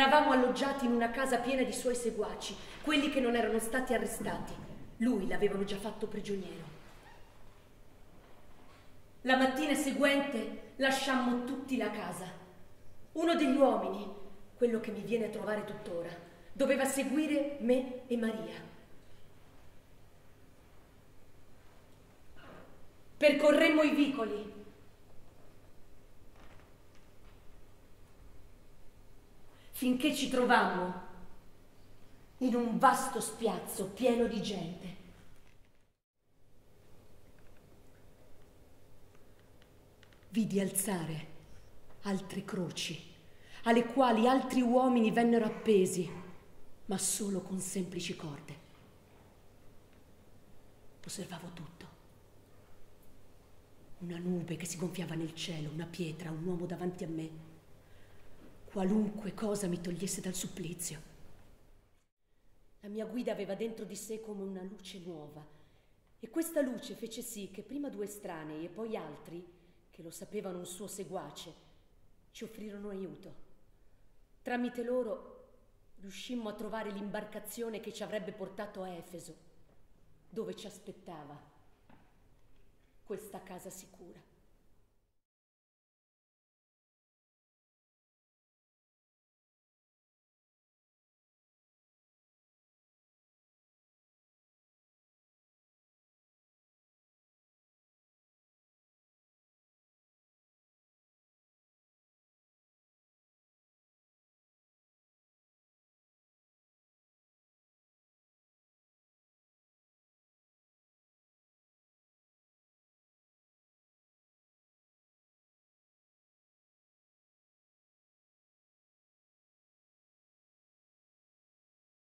Eravamo alloggiati in una casa piena di suoi seguaci, quelli che non erano stati arrestati. Lui l'avevano già fatto prigioniero. La mattina seguente lasciammo tutti la casa. Uno degli uomini, quello che mi viene a trovare tuttora, doveva seguire me e Maria. Percorremmo i vicoli. Finché ci trovammo in un vasto spiazzo pieno di gente. Vidi alzare altre croci, alle quali altri uomini vennero appesi, ma solo con semplici corde. Osservavo tutto. Una nube che si gonfiava nel cielo, una pietra, un uomo davanti a me. Qualunque cosa mi togliesse dal supplizio. La mia guida aveva dentro di sé come una luce nuova e questa luce fece sì che prima due estranei e poi altri che lo sapevano un suo seguace, ci offrirono aiuto. Tramite loro riuscimmo a trovare l'imbarcazione che ci avrebbe portato a Efeso, dove ci aspettava questa casa sicura.